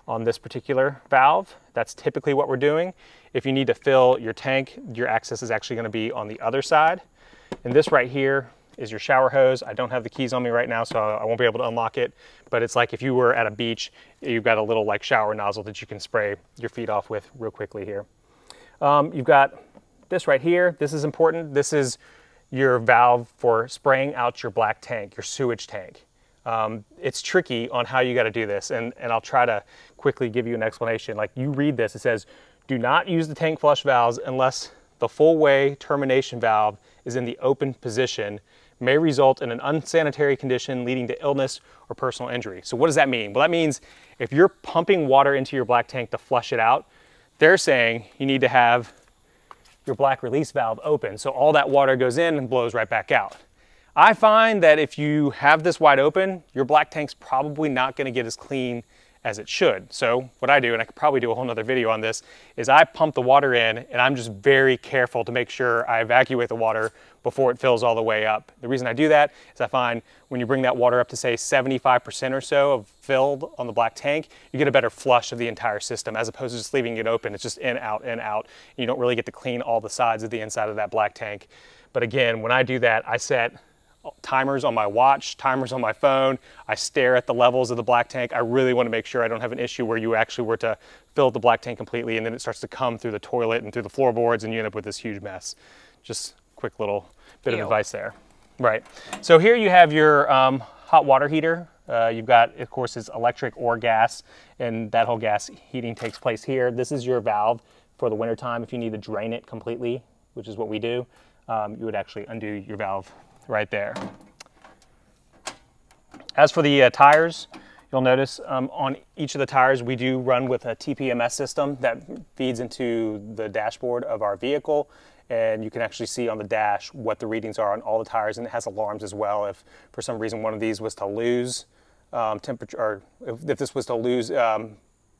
on this particular valve. That's typically what we're doing. If you need to fill your tank, your access is actually gonna be on the other side. And this right here is your shower hose. I don't have the keys on me right now, so I won't be able to unlock it. But it's like if you were at a beach, you've got a little like shower nozzle that you can spray your feet off with real quickly here. Um, you've got this right here. This is important. This is your valve for spraying out your black tank, your sewage tank. Um, it's tricky on how you got to do this, and, and I'll try to quickly give you an explanation. Like you read this, it says, do not use the tank flush valves unless the full way termination valve is in the open position may result in an unsanitary condition leading to illness or personal injury. So what does that mean? Well, that means if you're pumping water into your black tank to flush it out, they're saying you need to have your black release valve open. So all that water goes in and blows right back out. I find that if you have this wide open, your black tank's probably not gonna get as clean as it should. So what I do, and I could probably do a whole nother video on this, is I pump the water in and I'm just very careful to make sure I evacuate the water before it fills all the way up. The reason I do that is I find when you bring that water up to say 75% or so of filled on the black tank, you get a better flush of the entire system as opposed to just leaving it open. It's just in, out, in, out. You don't really get to clean all the sides of the inside of that black tank. But again, when I do that, I set timers on my watch, timers on my phone. I stare at the levels of the black tank. I really want to make sure I don't have an issue where you actually were to fill the black tank completely and then it starts to come through the toilet and through the floorboards and you end up with this huge mess. Just quick little bit Ew. of advice there. Right. So here you have your um, hot water heater. Uh, you've got, of course, it's electric or gas, and that whole gas heating takes place here. This is your valve for the wintertime. If you need to drain it completely, which is what we do, um, you would actually undo your valve right there. As for the uh, tires, you'll notice um, on each of the tires we do run with a TPMS system that feeds into the dashboard of our vehicle. And you can actually see on the dash what the readings are on all the tires and it has alarms as well if for some reason one of these was to lose um, temperature or if, if, this was to lose um,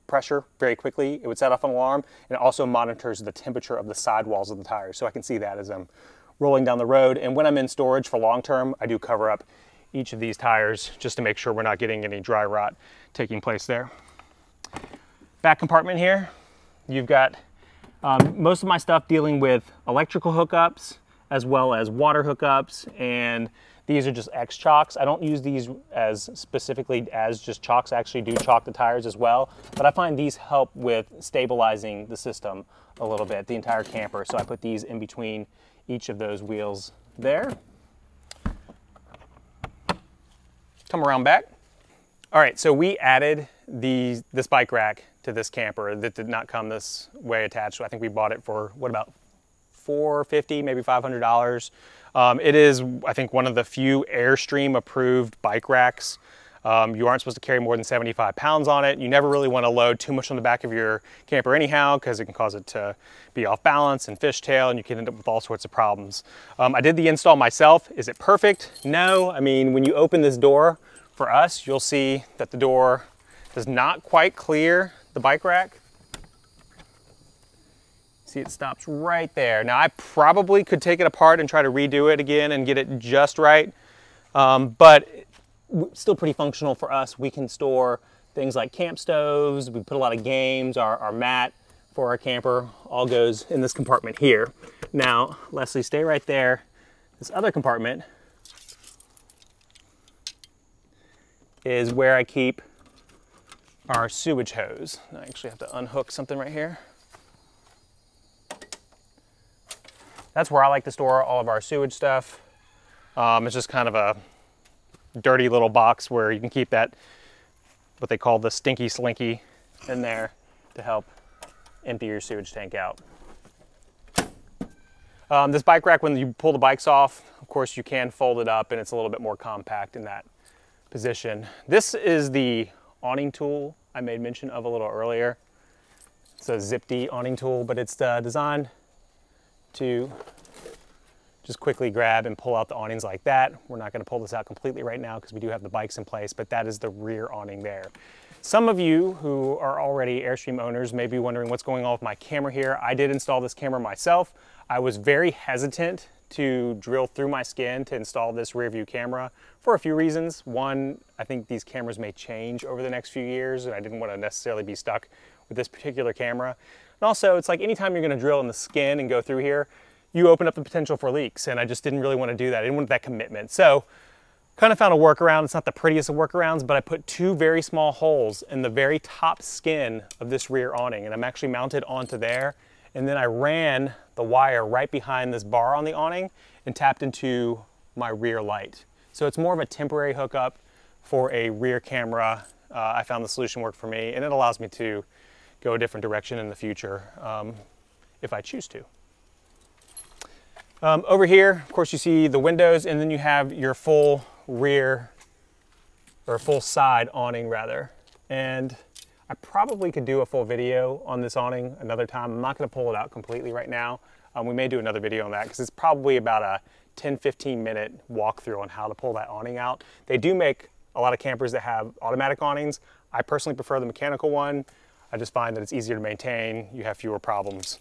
pressure very quickly it would set off an alarm. And it also monitors the temperature of the sidewalls of the tires. So I can see that as I'm rolling down the road. And when I'm in storage for long term, I do cover up each of these tires just to make sure we're not getting any dry rot taking place there. Back compartment here, you've got um, most of my stuff dealing with electrical hookups as well as water hookups and These are just X chocks. I don't use these as specifically as just chocks. I actually do chalk the tires as well, but I find these help with stabilizing the system a little bit, the entire camper. So I put these in between each of those wheels there. Come around back. All right, so we added the, this bike rack to this camper that did not come this way attached. I think we bought it for, what about 450 maybe $500. Um, it is, I think, one of the few Airstream approved bike racks. Um, you aren't supposed to carry more than 75 pounds on it. You never really want to load too much on the back of your camper anyhow because it can cause it to be off balance and fishtail and you can end up with all sorts of problems. Um, I did the install myself. Is it perfect? No. I mean, when you open this door for us, you'll see that the door does not quite clear the bike rack. See, it stops right there. Now, I probably could take it apart and try to redo it again and get it just right, um, but still pretty functional for us. We can store things like camp stoves. We put a lot of games. Our, our mat for our camper all goes in this compartment here. Now, Leslie, stay right there. This other compartment is where I keep our sewage hose. I actually have to unhook something right here. That's where I like to store all of our sewage stuff. Um, it's just kind of a dirty little box where you can keep that, what they call the stinky slinky in there to help empty your sewage tank out. Um, this bike rack, when you pull the bikes off, of course you can fold it up and it's a little bit more compact in that position. This is the awning tool I made mention of a little earlier. It's a Zip-Dee awning tool, but it's uh, designed to just quickly grab and pull out the awnings like that. We're not gonna pull this out completely right now because we do have the bikes in place, but that is the rear awning there. Some of you who are already Airstream owners may be wondering what's going on with my camera here. I did install this camera myself. I was very hesitant to drill through my skin to install this rear view camera for a few reasons. One, I think these cameras may change over the next few years and I didn't want to necessarily be stuck with this particular camera. And also, it's like anytime you're gonna drill in the skin and go through here, you open up the potential for leaks. And I just didn't really wanna do that. I didn't want that commitment. So kind of found a workaround. It's not the prettiest of workarounds, but I put two very small holes in the very top skin of this rear awning. And I'm actually mounted onto there. And then I ran the wire right behind this bar on the awning and tapped into my rear light. So it's more of a temporary hookup for a rear camera. Uh, I found the solution worked for me and it allows me to go a different direction in the future um, if I choose to. Um, over here, of course, you see the windows and then you have your full rear or full side awning rather. And I probably could do a full video on this awning another time. I'm not gonna pull it out completely right now. Um, we may do another video on that because it's probably about a 10, 15 minute walkthrough on how to pull that awning out. They do make a lot of campers that have automatic awnings. I personally prefer the mechanical one. I just find that it's easier to maintain. You have fewer problems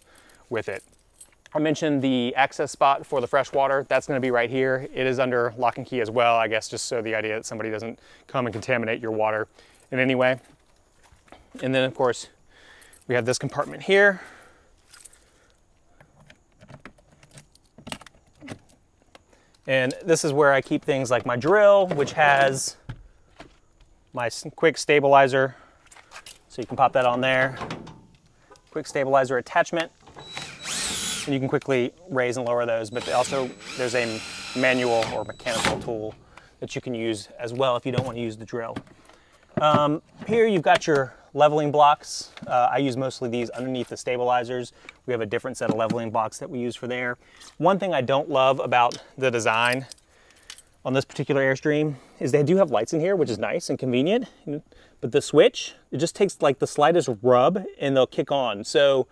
with it. I mentioned the access spot for the fresh water. That's gonna be right here. It is under lock and key as well, I guess, just so the idea that somebody doesn't come and contaminate your water in any way. And then of course, we have this compartment here. And this is where I keep things like my drill, which has my quick stabilizer so you can pop that on there. Quick stabilizer attachment. And you can quickly raise and lower those, but also there's a manual or mechanical tool that you can use as well if you don't want to use the drill. Um, here you've got your leveling blocks. Uh, I use mostly these underneath the stabilizers. We have a different set of leveling blocks that we use for there. One thing I don't love about the design on this particular Airstream is they do have lights in here, which is nice and convenient. But the switch, it just takes like the slightest rub and they'll kick on. So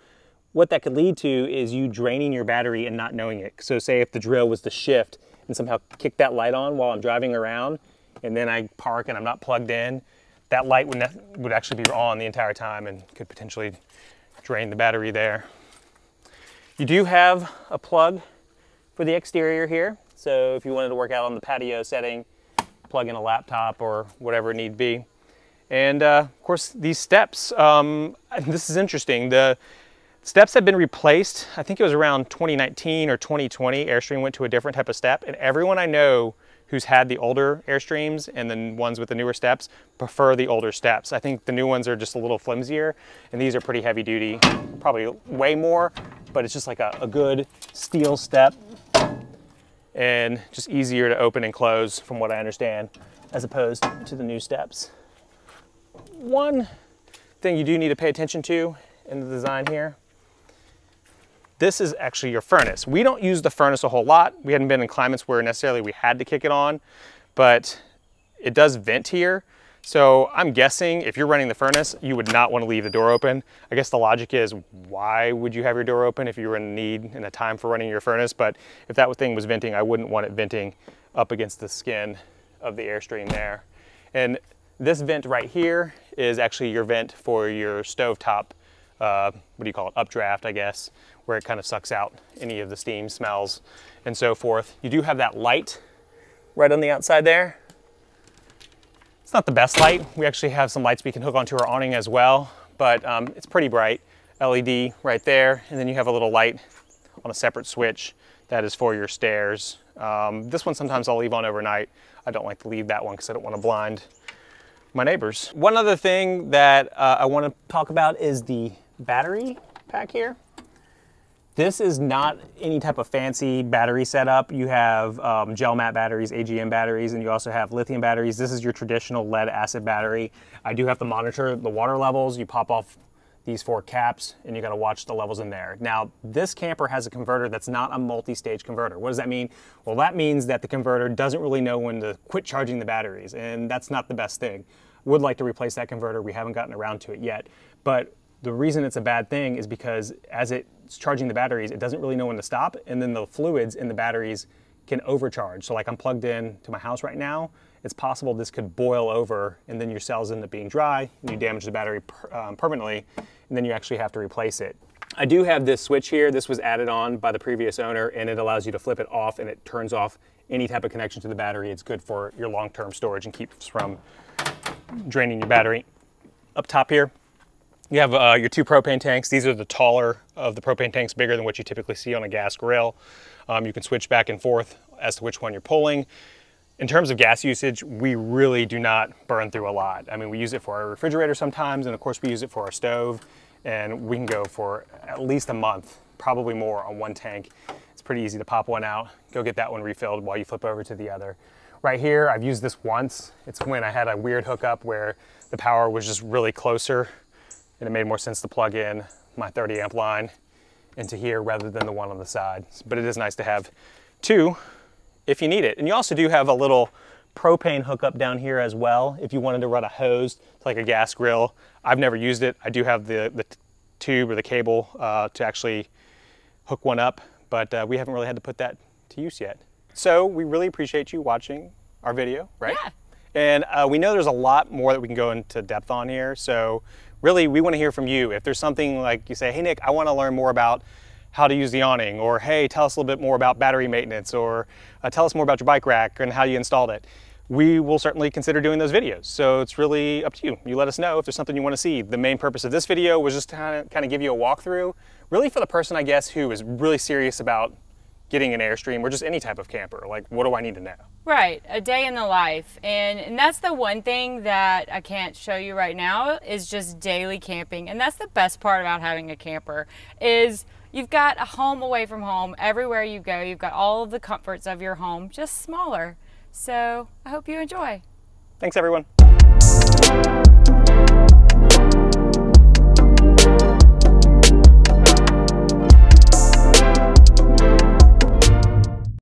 what that could lead to is you draining your battery and not knowing it. So say if the drill was to shift and somehow kick that light on while I'm driving around and then I park and I'm not plugged in, that light would, would actually be on the entire time and could potentially drain the battery there. You do have a plug for the exterior here. So if you wanted to work out on the patio setting, plug in a laptop or whatever need be. And uh, of course, these steps, um, this is interesting. The steps have been replaced. I think it was around 2019 or 2020, Airstream went to a different type of step. And everyone I know who's had the older Airstreams and the ones with the newer steps prefer the older steps. I think the new ones are just a little flimsier and these are pretty heavy duty, probably way more, but it's just like a, a good steel step and just easier to open and close from what I understand as opposed to the new steps. One thing you do need to pay attention to in the design here this is actually your furnace. We don't use the furnace a whole lot. We hadn't been in climates where necessarily we had to kick it on, but it does vent here. So I'm guessing if you're running the furnace, you would not want to leave the door open. I guess the logic is why would you have your door open if you were in need in a time for running your furnace? But if that thing was venting, I wouldn't want it venting up against the skin of the Airstream there. And this vent right here is actually your vent for your stovetop, uh, what do you call it, updraft, I guess where it kind of sucks out any of the steam smells and so forth. You do have that light right on the outside there. It's not the best light. We actually have some lights we can hook onto our awning as well, but um, it's pretty bright. LED right there, and then you have a little light on a separate switch that is for your stairs. Um, this one sometimes I'll leave on overnight. I don't like to leave that one because I don't want to blind my neighbors. One other thing that uh, I want to talk about is the battery pack here. This is not any type of fancy battery setup. You have um, gel mat batteries, AGM batteries, and you also have lithium batteries. This is your traditional lead acid battery. I do have to monitor the water levels. You pop off these four caps and you gotta watch the levels in there. Now, this camper has a converter that's not a multi-stage converter. What does that mean? Well, that means that the converter doesn't really know when to quit charging the batteries, and that's not the best thing. Would like to replace that converter. We haven't gotten around to it yet. But the reason it's a bad thing is because as it's charging the batteries, it doesn't really know when to stop, and then the fluids in the batteries can overcharge. So like I'm plugged in to my house right now, it's possible this could boil over and then your cells end up being dry and you damage the battery um, permanently and then you actually have to replace it. I do have this switch here. This was added on by the previous owner and it allows you to flip it off and it turns off any type of connection to the battery. It's good for your long-term storage and keeps from draining your battery. Up top here, you have uh, your two propane tanks. These are the taller of the propane tanks, bigger than what you typically see on a gas grill. Um, you can switch back and forth as to which one you're pulling. In terms of gas usage, we really do not burn through a lot. I mean, we use it for our refrigerator sometimes, and of course we use it for our stove, and we can go for at least a month, probably more on one tank. It's pretty easy to pop one out, go get that one refilled while you flip over to the other. Right here, I've used this once. It's when I had a weird hookup where the power was just really closer and it made more sense to plug in my 30 amp line into here rather than the one on the side. But it is nice to have two if you need it. And you also do have a little propane hookup down here as well if you wanted to run a hose to like a gas grill. I've never used it. I do have the, the tube or the cable uh, to actually hook one up, but uh, we haven't really had to put that to use yet. So we really appreciate you watching our video, right? Yeah. And uh, we know there's a lot more that we can go into depth on here. So really we want to hear from you. If there's something like you say, hey Nick, I want to learn more about how to use the awning, or hey, tell us a little bit more about battery maintenance, or uh, tell us more about your bike rack and how you installed it. We will certainly consider doing those videos. So it's really up to you. You let us know if there's something you want to see. The main purpose of this video was just to kind of, give you a walkthrough, really for the person, I guess, who is really serious about getting an Airstream or just any type of camper. Like, what do I need to know? Right, a day in the life. And, and that's the one thing that I can't show you right now is just daily camping. And that's the best part about having a camper is you've got a home away from home everywhere you go. You've got all of the comforts of your home, just smaller. So I hope you enjoy. Thanks everyone.